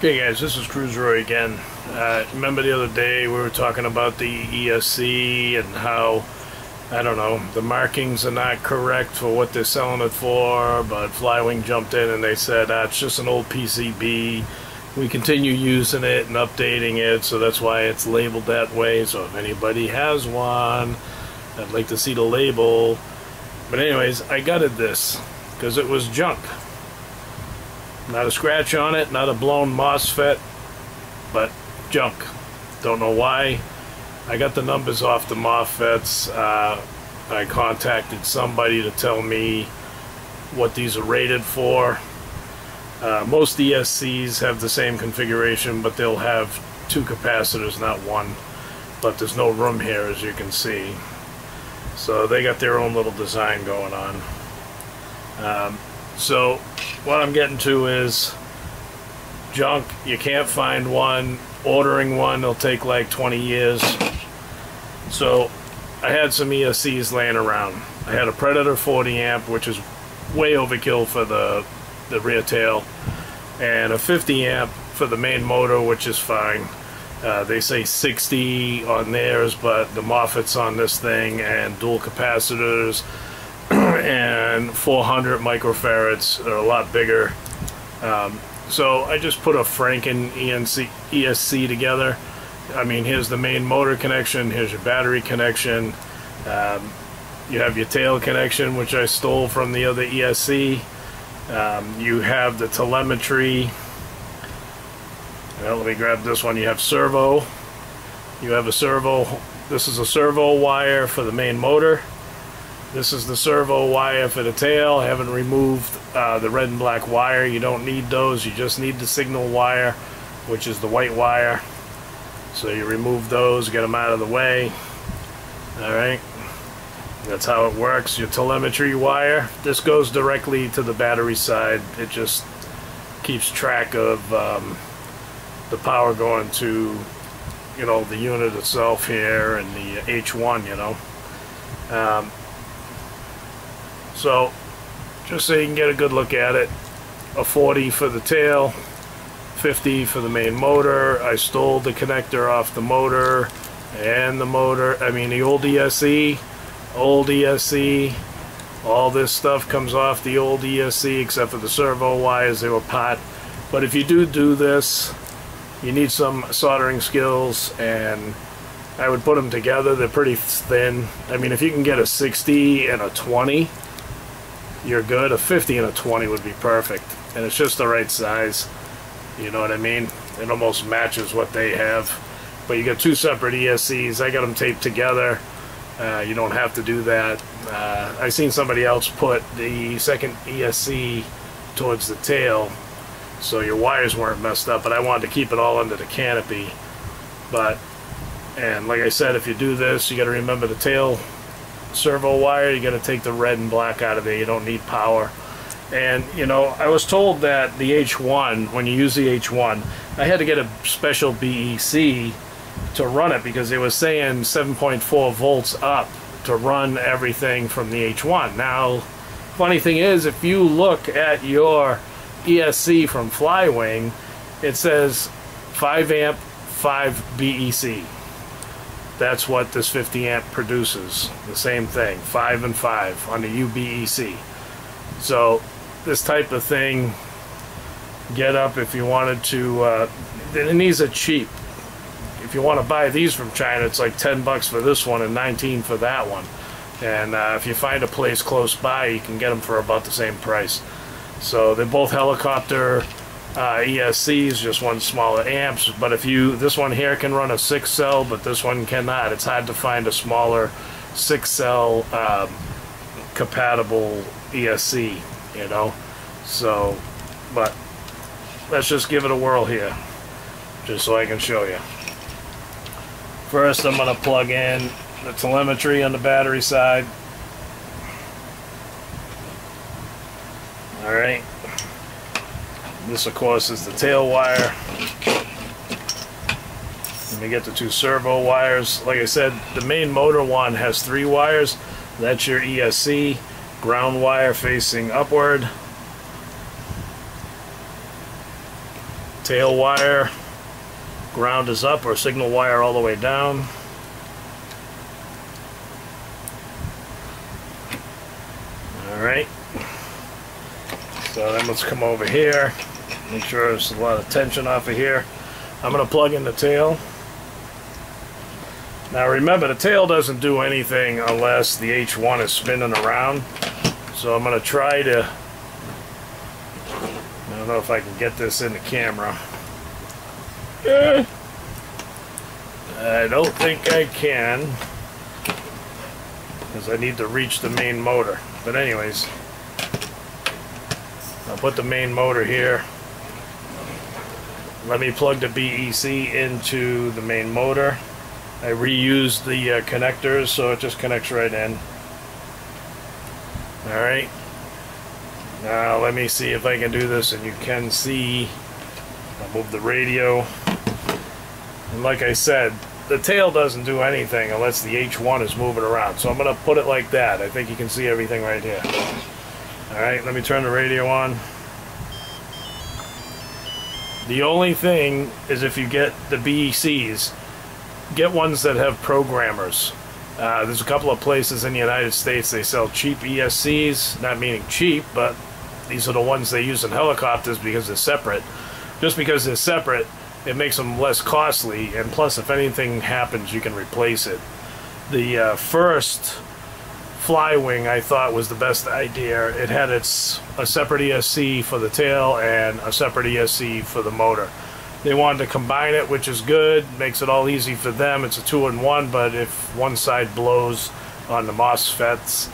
Okay guys, this is Cruzroy again. Uh, remember the other day we were talking about the ESC and how, I don't know, the markings are not correct for what they're selling it for, but Flywing jumped in and they said, ah, it's just an old PCB. We continue using it and updating it, so that's why it's labeled that way. So if anybody has one, I'd like to see the label. But anyways, I gutted this because it was junk. Not a scratch on it, not a blown MOSFET, but junk. Don't know why. I got the numbers off the MOSFETs. Uh, I contacted somebody to tell me what these are rated for. Uh, most ESCs have the same configuration, but they'll have two capacitors, not one. But there's no room here, as you can see. So they got their own little design going on. Um, so what I'm getting to is junk. You can't find one. Ordering one will take like 20 years. So I had some ESCs laying around. I had a Predator 40 amp, which is way overkill for the the rear tail, and a 50 amp for the main motor, which is fine. Uh, they say 60 on theirs, but the MOSFET's on this thing and dual capacitors and 400 microfarads. They're a lot bigger. Um, so I just put a Franken ENC, ESC together. I mean, here's the main motor connection, here's your battery connection. Um, you have your tail connection, which I stole from the other ESC. Um, you have the telemetry. Well, let me grab this one. You have servo. You have a servo. This is a servo wire for the main motor. This is the servo wire for the tail. I haven't removed uh, the red and black wire. You don't need those. You just need the signal wire, which is the white wire. So you remove those, get them out of the way. Alright. That's how it works. Your telemetry wire. This goes directly to the battery side. It just keeps track of um, the power going to, you know, the unit itself here and the H1, you know. Um, so, just so you can get a good look at it, a 40 for the tail, 50 for the main motor. I stole the connector off the motor and the motor, I mean the old ESC, old ESC, all this stuff comes off the old ESC except for the servo wires, they were pot. But if you do do this, you need some soldering skills and I would put them together. They're pretty thin. I mean, if you can get a 60 and a 20, you're good. A 50 and a 20 would be perfect. And it's just the right size. You know what I mean? It almost matches what they have. But you got two separate ESCs. I got them taped together. Uh, you don't have to do that. Uh, I seen somebody else put the second ESC towards the tail so your wires weren't messed up but I wanted to keep it all under the canopy but and like I said if you do this you got to remember the tail servo wire, you got to take the red and black out of it. You don't need power. And, you know, I was told that the H1, when you use the H1, I had to get a special BEC to run it because it was saying 7.4 volts up to run everything from the H1. Now, funny thing is, if you look at your ESC from Flywing, it says 5 amp, 5 BEC. That's what this 50 amp produces. The same thing, 5 and 5 on the UBEC. So this type of thing, get up if you wanted to, uh, and these are cheap. If you want to buy these from China, it's like 10 bucks for this one and 19 for that one. And uh, if you find a place close by, you can get them for about the same price. So they're both helicopter uh, ESCs, just one smaller amps. But if you, this one here can run a six cell, but this one cannot. It's hard to find a smaller six cell um, compatible ESC, you know. So, but let's just give it a whirl here, just so I can show you. First, I'm going to plug in the telemetry on the battery side. All right. This, of course, is the tail wire. Let me get the two servo wires. Like I said, the main motor one has three wires. That's your ESC. Ground wire facing upward. tail wire ground is up or signal wire all the way down. Alright. So then let's come over here. Make sure there's a lot of tension off of here. I'm going to plug in the tail. Now remember, the tail doesn't do anything unless the H1 is spinning around. So I'm going to try to... I don't know if I can get this in the camera. Eh. I don't think I can. Because I need to reach the main motor. But anyways, I'll put the main motor here. Let me plug the BEC into the main motor. I reused the uh, connectors so it just connects right in. Alright. Now let me see if I can do this and you can see. I'll move the radio. And like I said, the tail doesn't do anything unless the H1 is moving around. So I'm going to put it like that. I think you can see everything right here. Alright, let me turn the radio on. The only thing is if you get the BECs, get ones that have programmers. Uh, there's a couple of places in the United States they sell cheap ESCs, not meaning cheap, but these are the ones they use in helicopters because they're separate. Just because they're separate, it makes them less costly, and plus, if anything happens, you can replace it. The uh, first Flywing I thought was the best idea. It had its a separate ESC for the tail and a separate ESC for the motor. They wanted to combine it, which is good, makes it all easy for them. It's a two-in-one, but if one side blows on the MOSFETs,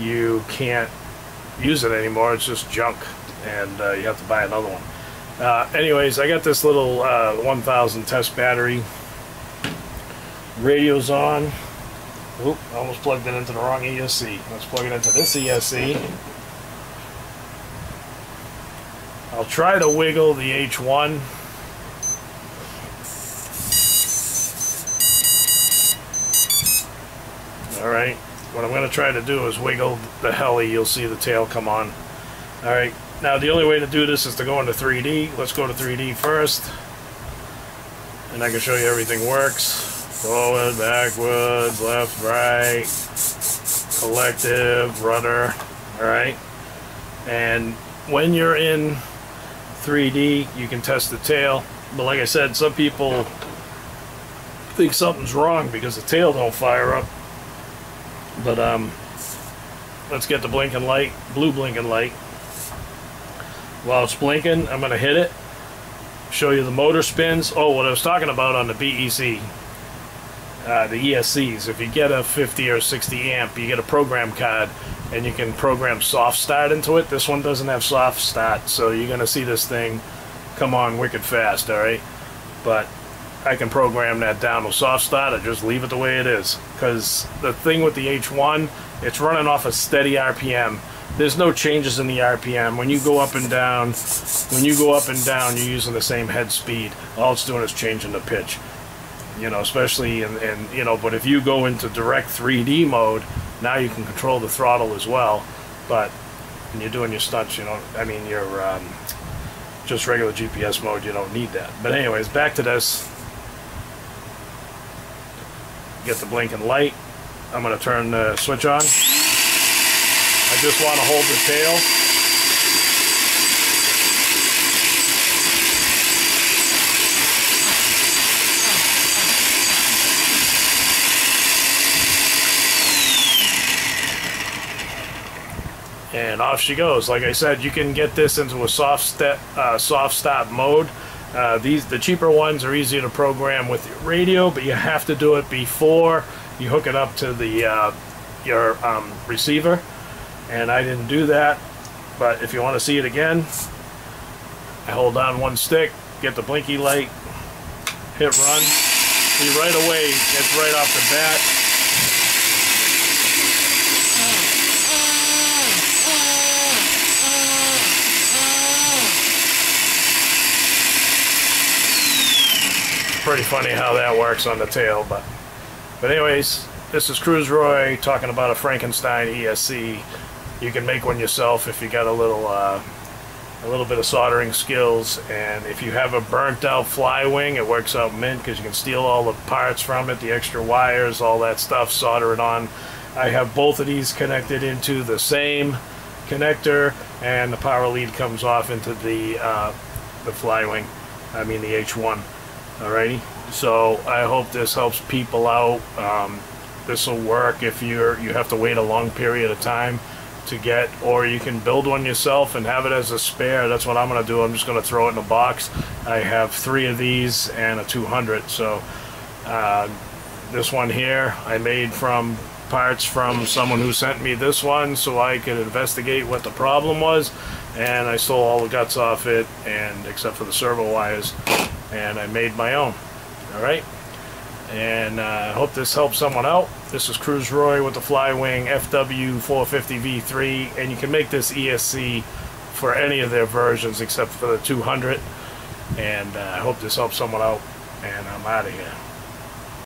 you can't use it anymore. It's just junk, and uh, you have to buy another one. Uh, anyways, I got this little uh, 1000 test battery. Radio's on. Oop, almost plugged it into the wrong ESC. Let's plug it into this ESC. I'll try to wiggle the H1. Alright, what I'm going to try to do is wiggle the heli. You'll see the tail come on. Alright, now the only way to do this is to go into 3D. Let's go to 3D first. And I can show you everything works. Forward, backwards, left, right, collective, rudder, alright? And when you're in 3D, you can test the tail. But like I said, some people think something's wrong because the tail don't fire up. But um, let's get the blinking light, blue blinking light. While it's blinking, I'm going to hit it, show you the motor spins. Oh, what I was talking about on the BEC, uh, the ESCs. If you get a 50 or 60 amp, you get a program card, and you can program soft start into it. This one doesn't have soft start, so you're going to see this thing come on wicked fast, alright? But I can program that down to soft start or just leave it the way it is. Because the thing with the H1, it's running off a steady RPM there's no changes in the RPM. When you go up and down, when you go up and down, you're using the same head speed. All it's doing is changing the pitch. You know, especially in, in you know, but if you go into direct 3D mode, now you can control the throttle as well. But when you're doing your stunts, you know, I mean, your um, just regular GPS mode, you don't need that. But anyways, back to this. Get the blinking light. I'm going to turn the switch on. I just want to hold the tail. And off she goes. Like I said, you can get this into a soft step, uh, soft stop mode. Uh, these the cheaper ones are easier to program with your radio, but you have to do it before you hook it up to the uh, your um, receiver and I didn't do that but if you want to see it again I hold down one stick get the blinky light hit run see right away it's right off the bat pretty funny how that works on the tail but but anyways this is Cruz Cruzroy talking about a Frankenstein ESC you can make one yourself if you got a little uh, a little bit of soldering skills. And if you have a burnt out Flywing, it works out mint because you can steal all the parts from it, the extra wires, all that stuff, solder it on. I have both of these connected into the same connector, and the power lead comes off into the uh, the Flywing. I mean the H1. Alrighty. So I hope this helps people out. Um, this will work if you're you have to wait a long period of time to get, or you can build one yourself and have it as a spare. That's what I'm to do. I'm just to throw it in a box. I have three of these and a 200. So uh, this one here I made from parts from someone who sent me this one so I could investigate what the problem was and I stole all the guts off it and except for the servo wires and I made my own. All right? And uh, I hope this helps someone out. This is Cruz Roy with the Flywing FW450 V3 and you can make this ESC for any of their versions except for the 200 and uh, I hope this helps someone out and I'm out of here